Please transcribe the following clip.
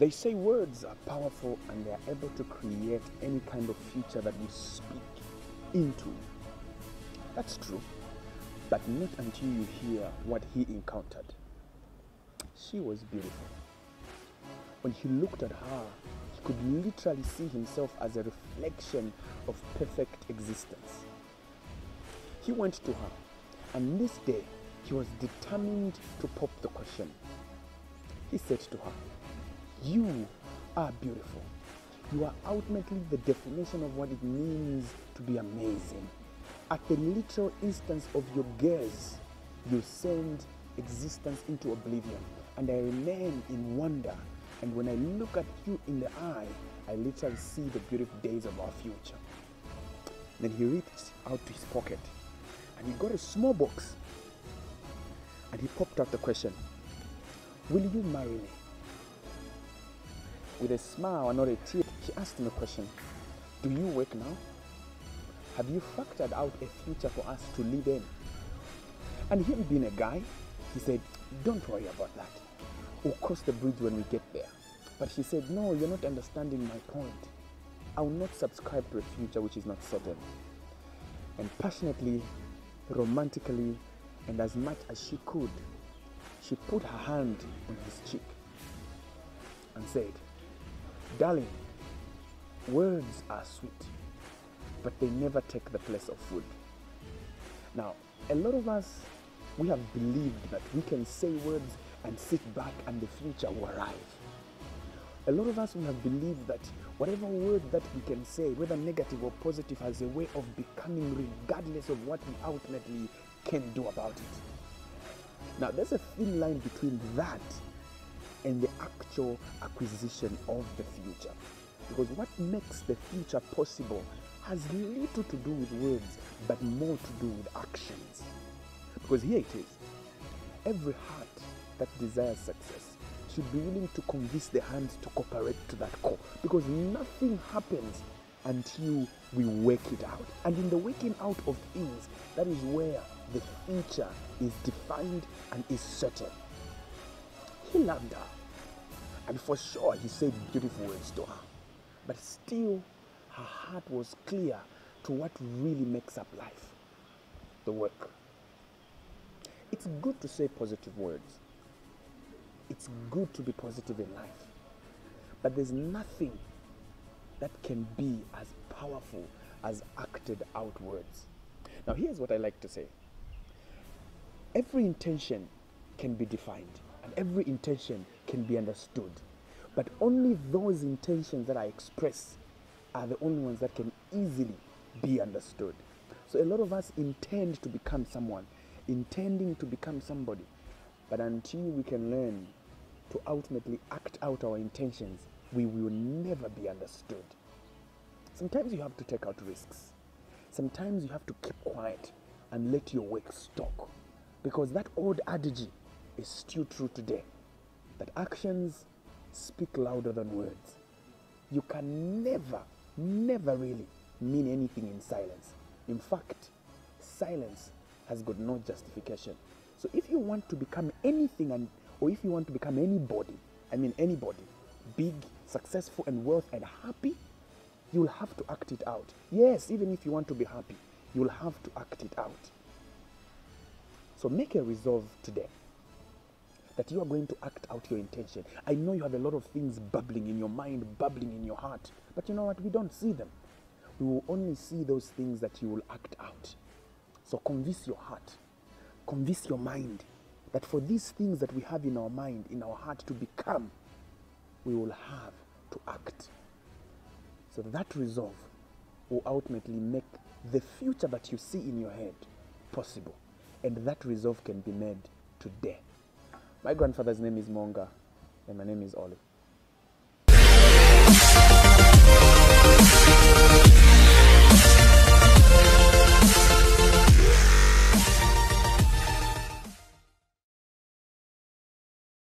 They say words are powerful and they are able to create any kind of future that we speak into. That's true, but not until you hear what he encountered. She was beautiful. When he looked at her, he could literally see himself as a reflection of perfect existence. He went to her, and this day he was determined to pop the question. He said to her, You are beautiful. You are ultimately the definition of what it means to be amazing. At the literal instance of your gaze, you send existence into oblivion, and I remain in wonder. And when I look at you in the eye, I literally see the beautiful days of our future. Then he reached out to his pocket and he got a small box and he popped out the question Will you marry me? With a smile and not a tear, she asked him a question Do you work now? Have you factored out a future for us to live in? And him being a guy, he said, Don't worry about that. We'll cross the bridge when we get there. But she said, No, you're not understanding my point. I will not subscribe to a future which is not certain. And passionately, romantically, and as much as she could, she put her hand on his cheek and said, Darling, words are sweet, but they never take the place of food. Now, a lot of us, we have believed that we can say words and sit back and the future will arrive. A lot of us we have believed that whatever word that we can say, whether negative or positive, has a way of becoming regardless of what we ultimately can do about it. Now, there's a thin line between that and the actual acquisition of the future. Because what makes the future possible has little to do with words, but more to do with actions. Because here it is every heart that desires success should be willing to convince the hands to cooperate to that call. Because nothing happens until we work it out. And in the working out of things, that is where the future is defined and is certain. He loved her. And for sure, he said beautiful words to her. But still, her heart was clear to what really makes up life the work. It's good to say positive words, it's good to be positive in life. But there's nothing that can be as powerful as acted out words. Now, here's what I like to say every intention can be defined, every intention can be understood. But only those intentions that I express are the only ones that can easily be understood. So, a lot of us intend to become someone, intending to become somebody. But until we can learn to ultimately act out our intentions, we will never be understood. Sometimes you have to take out risks. Sometimes you have to keep quiet and let your work talk. Because that old adage is still true today that actions speak louder than words. You can never, never really mean anything in silence. In fact, silence has got no justification. So if you want to become anything and or if you want to become anybody, I mean anybody, big, successful and wealth and happy, you'll have to act it out. Yes, even if you want to be happy, you'll have to act it out. So make a resolve today that you are going to act out your intention. I know you have a lot of things bubbling in your mind, bubbling in your heart, but you know what? We don't see them. We will only see those things that you will act out. So convince your heart, convince your mind that for these things that we have in our mind, in our heart to become, we will have to act. So that resolve will ultimately make the future that you see in your head possible. And that resolve can be made today. My grandfather's name is Moonga, and my name is Olly.